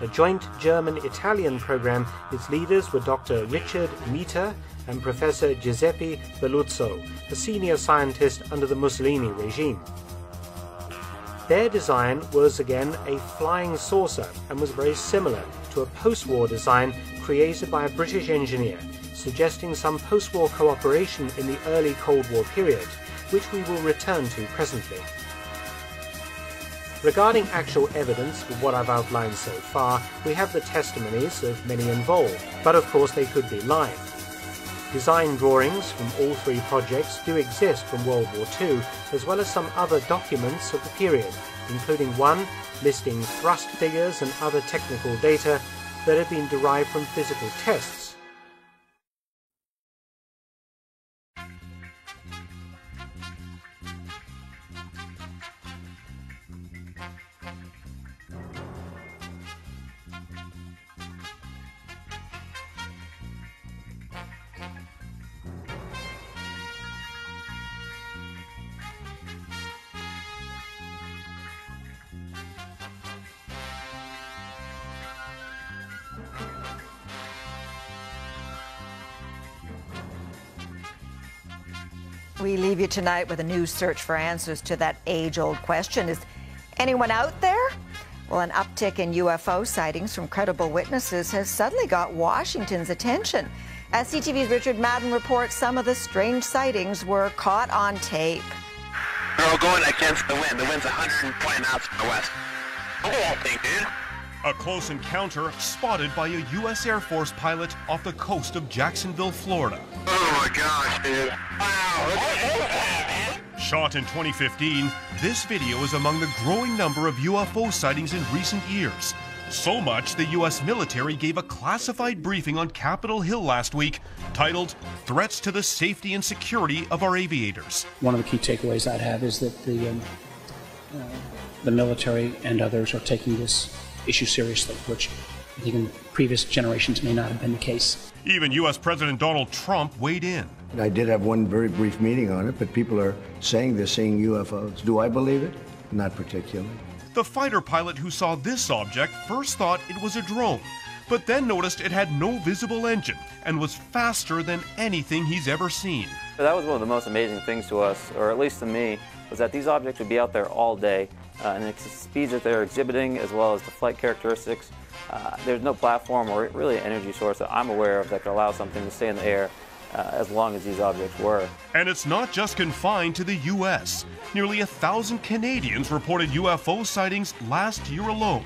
a joint German Italian program. Its leaders were Dr. Richard Miethe and Professor Giuseppe Belluzzo, a senior scientist under the Mussolini regime. Their design was again a flying saucer and was very similar to a post war design created by a British engineer, suggesting some post war cooperation in the early Cold War period, which we will return to presently. Regarding actual evidence what I've outlined so far, we have the testimonies of many involved, but of course they could be lying. Design drawings from all three projects do exist from World War II, as well as some other documents of the period, including one listing thrust figures and other technical data that had been derived from physical tests We leave you tonight with a new search for answers to that age old question Is anyone out there? Well, an uptick in UFO sightings from credible witnesses has suddenly got Washington's attention. As CTV's Richard Madan reports, some of the strange sightings were caught on tape. They're all going against the wind. The wind's 120 miles from the west. Look at that thing, dude. A close encounter spotted by a U.S. Air Force pilot off the coast of Jacksonville, Florida. Oh, Oh my gosh, dude. Wow. Shot in 2015, this video is among the growing number of UFO sightings in recent years. So much, the U.S. military gave a classified briefing on Capitol Hill last week titled Threats to the Safety and Security of Our Aviators. One of the key takeaways I'd have is that the, um, uh, the military and others are taking this issue seriously, which I think in previous generations may not have been the case. Even U.S. President Donald Trump weighed in. I did have one very brief meeting on it, but people are saying they're seeing UFOs. Do I believe it? Not particularly. The fighter pilot who saw this object first thought it was a drone, but then noticed it had no visible engine and was faster than anything he's ever seen. That was one of the most amazing things to us, or at least to me, was that these objects would be out there all day uh, and the speeds that they're exhibiting as well as the flight characteristics. Uh, there's no platform or really energy source that I'm aware of that could allow something to stay in the air uh, as long as these objects were. And it's not just confined to the U.S. Nearly a thousand Canadians reported UFO sightings last year alone.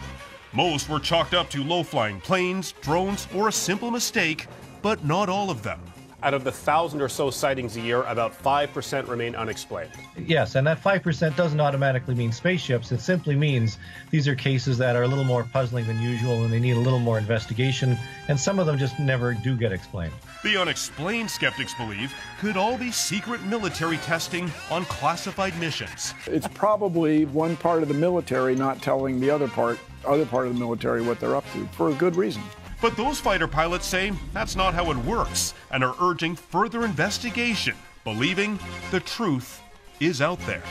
Most were chalked up to low-flying planes, drones, or a simple mistake, but not all of them. Out of the thousand or so sightings a year, about 5% remain unexplained. Yes, and that 5% doesn't automatically mean spaceships. It simply means these are cases that are a little more puzzling than usual and they need a little more investigation, and some of them just never do get explained. The unexplained, skeptics believe, could all be secret military testing on classified missions. It's probably one part of the military not telling the other part, other part of the military what they're up to for a good reason. But those fighter pilots say that's not how it works and are urging further investigation, believing the truth is out there.